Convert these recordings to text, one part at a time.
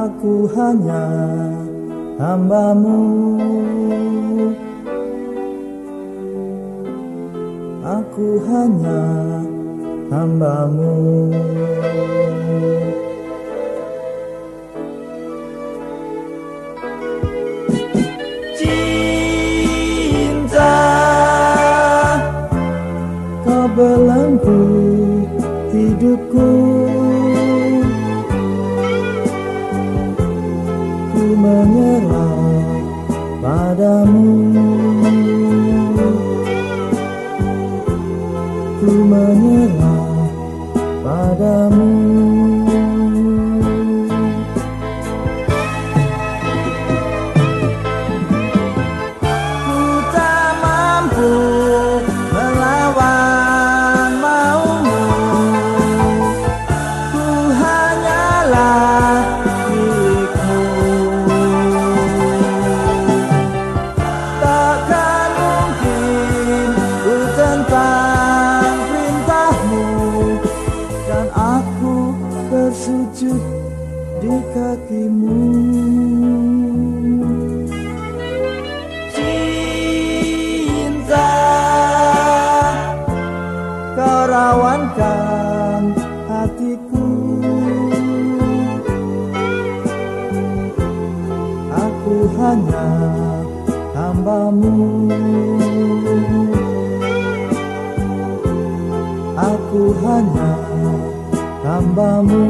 Aku hanya hambamu. Aku hanya hambamu. Cinta Kau belenggu hidupku menyerah padamu di kakimu. Cinta Kau rawankan hatiku. Aku hanya hambamu. Aku hanya hambamu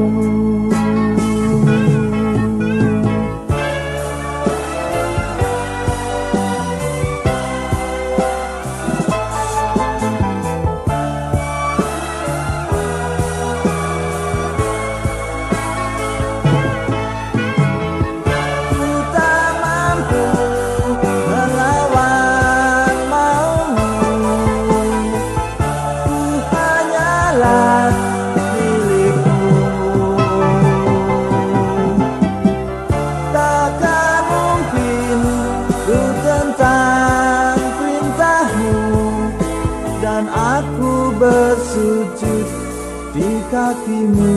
bersujud di kakimu